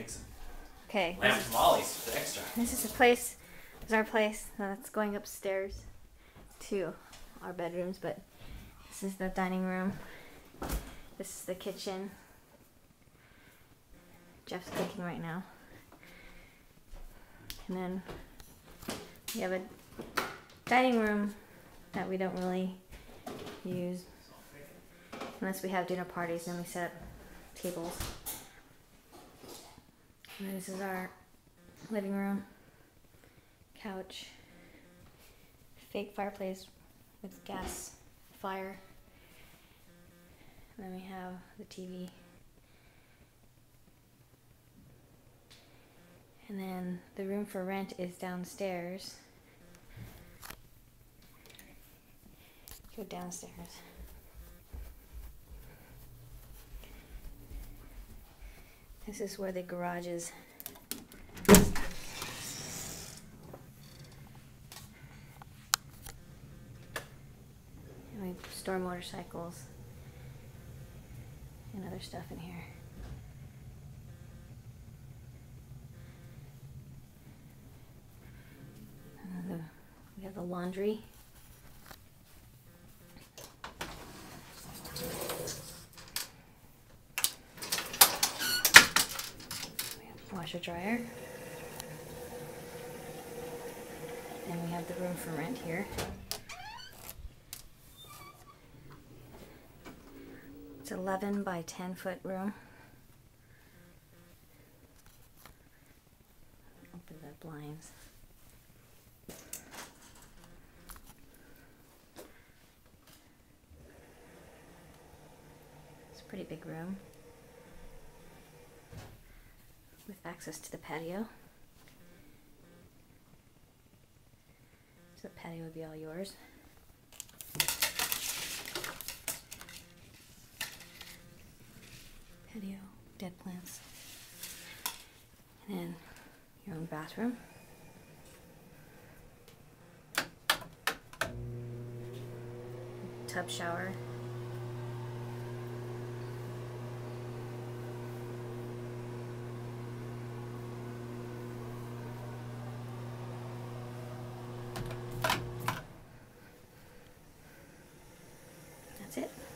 Make some Okay. lamb tamales for extra. This is the place. This is our place. That's going upstairs to our bedrooms, but this is the dining room. This is the kitchen. Jeff's cooking right now. And then we have a dining room that we don't really use unless we have dinner parties and we set up tables. This is our living room, couch, fake fireplace with gas fire. Then we have the TV. And then the room for rent is downstairs. Go downstairs. This is where the garage is. And we store motorcycles and other stuff in here. We have the laundry. We have washer dryer. And we have the room for rent here. It's 11 by 10 foot room. Open the blinds. It's a pretty big room with access to the patio. So the patio would be all yours. Patio, dead plants. And then your own bathroom. Tub shower. that's it.